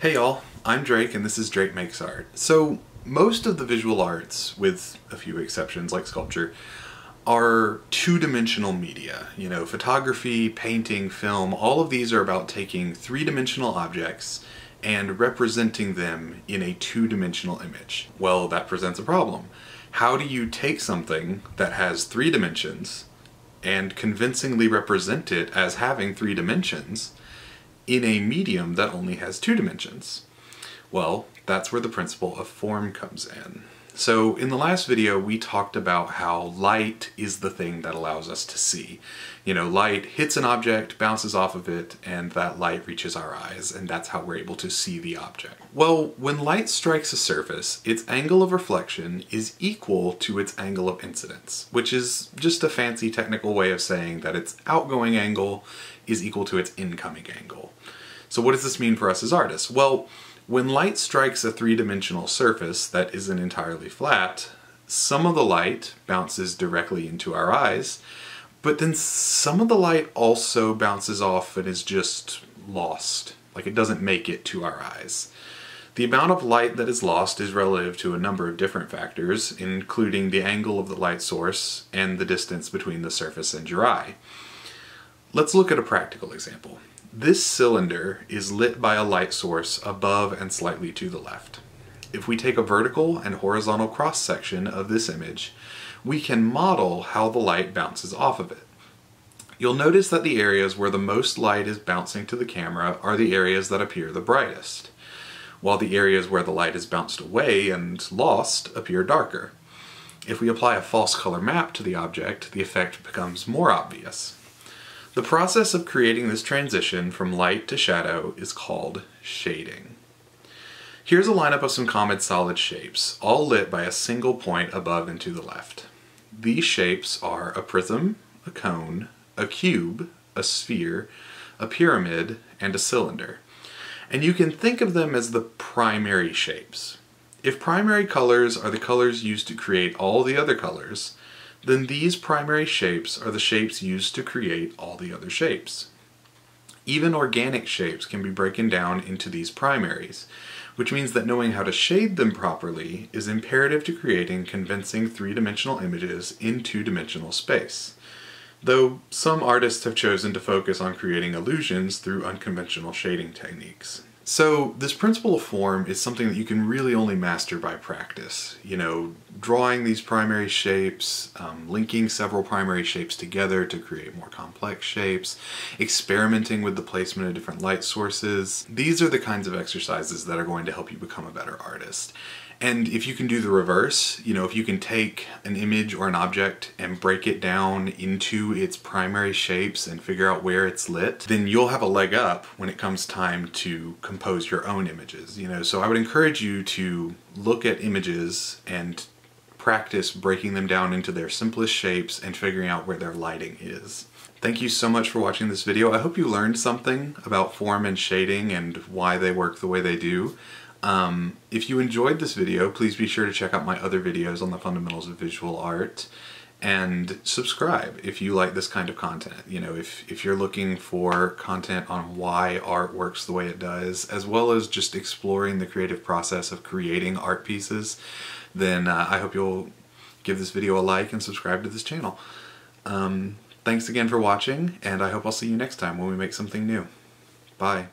Hey y'all, I'm Drake and this is Drake Makes Art. So most of the visual arts, with a few exceptions like sculpture, are two-dimensional media. You know, photography, painting, film, all of these are about taking three-dimensional objects and representing them in a two-dimensional image. Well, that presents a problem. How do you take something that has three dimensions and convincingly represent it as having three dimensions in a medium that only has two dimensions? Well, that's where the principle of form comes in. So in the last video, we talked about how light is the thing that allows us to see. You know, light hits an object, bounces off of it, and that light reaches our eyes, and that's how we're able to see the object. Well, when light strikes a surface, its angle of reflection is equal to its angle of incidence, which is just a fancy technical way of saying that its outgoing angle is equal to its incoming angle. So what does this mean for us as artists? Well, when light strikes a three-dimensional surface that isn't entirely flat, some of the light bounces directly into our eyes, but then some of the light also bounces off and is just lost. Like it doesn't make it to our eyes. The amount of light that is lost is relative to a number of different factors, including the angle of the light source and the distance between the surface and your eye. Let's look at a practical example. This cylinder is lit by a light source above and slightly to the left. If we take a vertical and horizontal cross section of this image, we can model how the light bounces off of it. You'll notice that the areas where the most light is bouncing to the camera are the areas that appear the brightest, while the areas where the light is bounced away and lost appear darker. If we apply a false color map to the object, the effect becomes more obvious. The process of creating this transition from light to shadow is called shading. Here's a lineup of some common solid shapes, all lit by a single point above and to the left. These shapes are a prism, a cone, a cube, a sphere, a pyramid, and a cylinder. And you can think of them as the primary shapes. If primary colors are the colors used to create all the other colors, then these primary shapes are the shapes used to create all the other shapes. Even organic shapes can be broken down into these primaries, which means that knowing how to shade them properly is imperative to creating convincing three-dimensional images in two-dimensional space. Though some artists have chosen to focus on creating illusions through unconventional shading techniques. So this principle of form is something that you can really only master by practice. You know, drawing these primary shapes, um, linking several primary shapes together to create more complex shapes, experimenting with the placement of different light sources. These are the kinds of exercises that are going to help you become a better artist. And if you can do the reverse, you know, if you can take an image or an object and break it down into its primary shapes and figure out where it's lit, then you'll have a leg up when it comes time to compose your own images, you know. So I would encourage you to look at images and practice breaking them down into their simplest shapes and figuring out where their lighting is. Thank you so much for watching this video. I hope you learned something about form and shading and why they work the way they do. Um, if you enjoyed this video, please be sure to check out my other videos on the fundamentals of visual art and subscribe if you like this kind of content. You know, if, if you're looking for content on why art works the way it does, as well as just exploring the creative process of creating art pieces, then uh, I hope you'll give this video a like and subscribe to this channel. Um, thanks again for watching, and I hope I'll see you next time when we make something new. Bye.